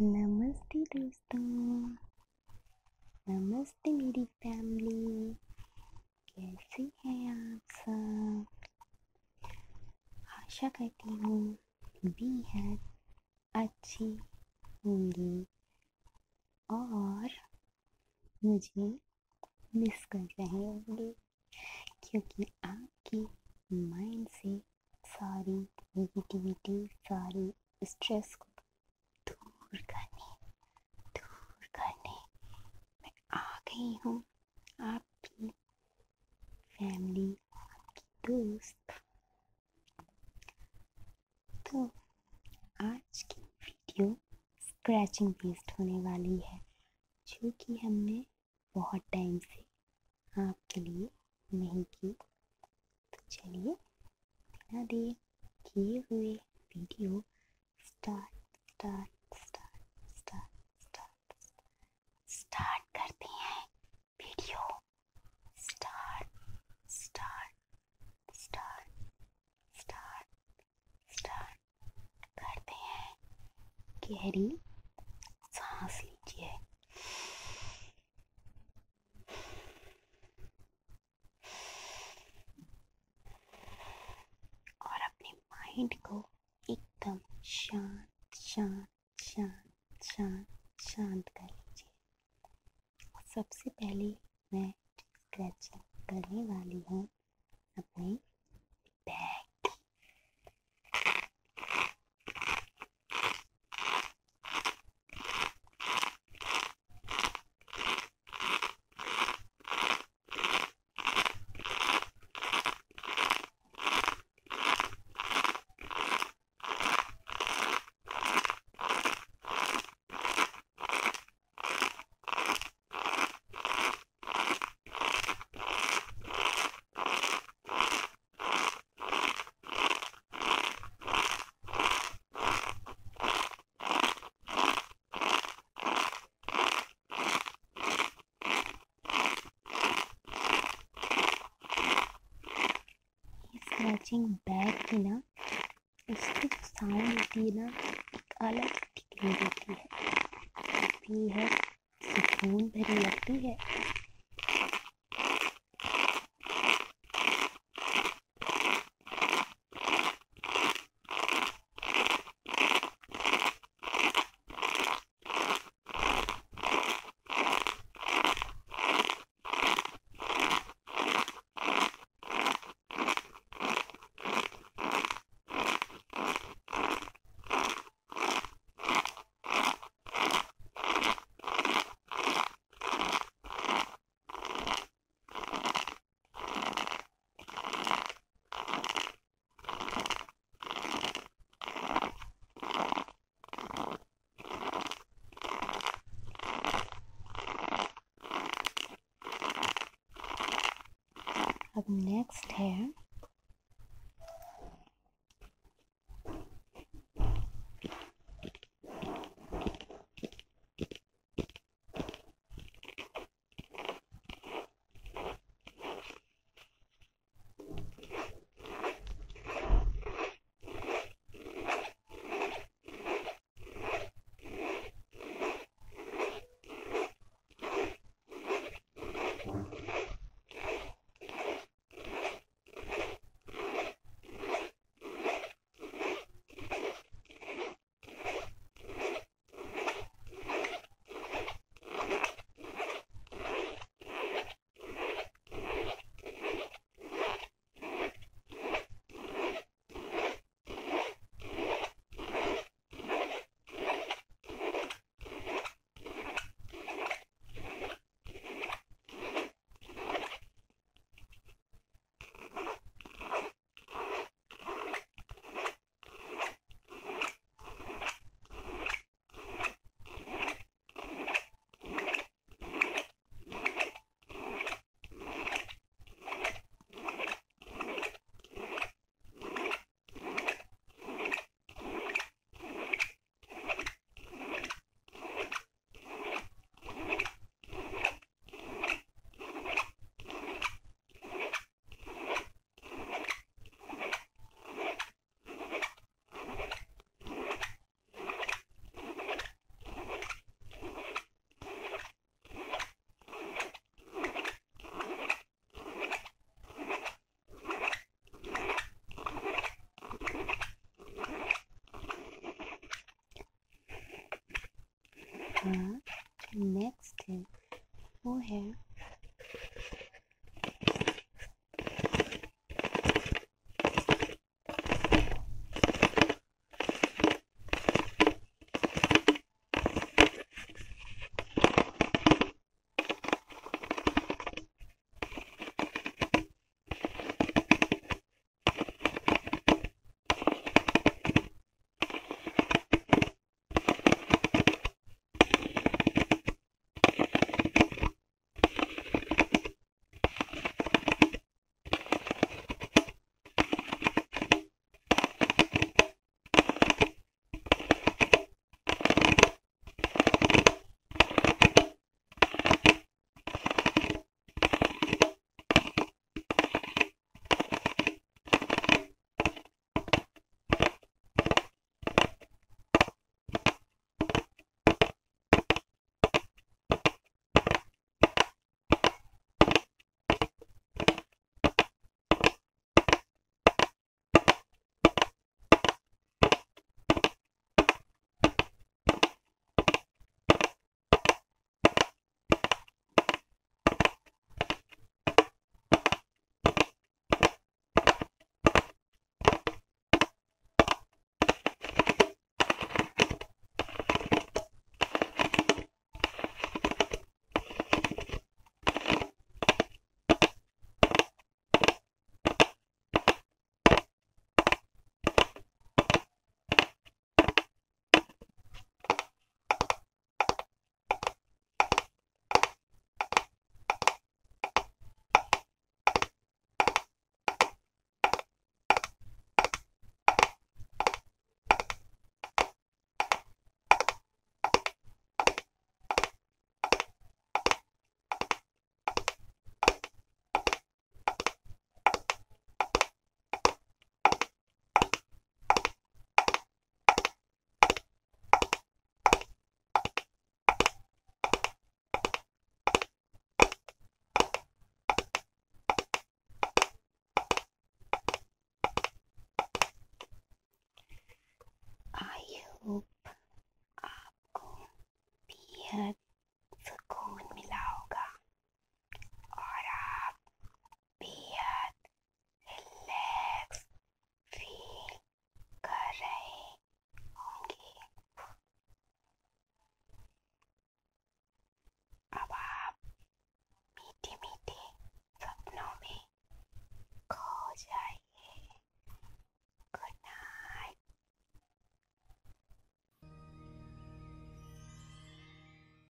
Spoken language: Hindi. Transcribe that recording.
नमस्ते दोस्तों। नमस्ते मेरी फैमिली कैसे हैं आप सब? आशा करती हूँ बेहद अच्छी होंगी। और मुझे मिस कर रहे होंगे, क्योंकि आपकी माइंड से सारी नेगेटिविटी सारी स्ट्रेस को दूर करने दूर करने मैं गई हूँ। आपकी फैमिली आपकी दोस्त। तो आज की वीडियो स्क्रैचिंग बेस्ड होने वाली है, जो कि हमने बहुत टाइम से आपके लिए नहीं की। तो चलिए बिना देर किए हुए video start start start start start करते हैं video start start start start start करते हैं गहरी सांस लीजिए और अपने माइंड को एकदम शांत शांत शांत शांत शांत कर लीजिए सबसे पहले मैं स्क्रैचिंग करने वाली हूँ अपने बैग ये स्क्रैचिंग बैग की ना, उसकी साउंड होती है ना एक अलग फीलिंग देती है। लगती है, सुकून भरी लगती है। अब नेक्स्ट है इसका जो नेक्स्ट है head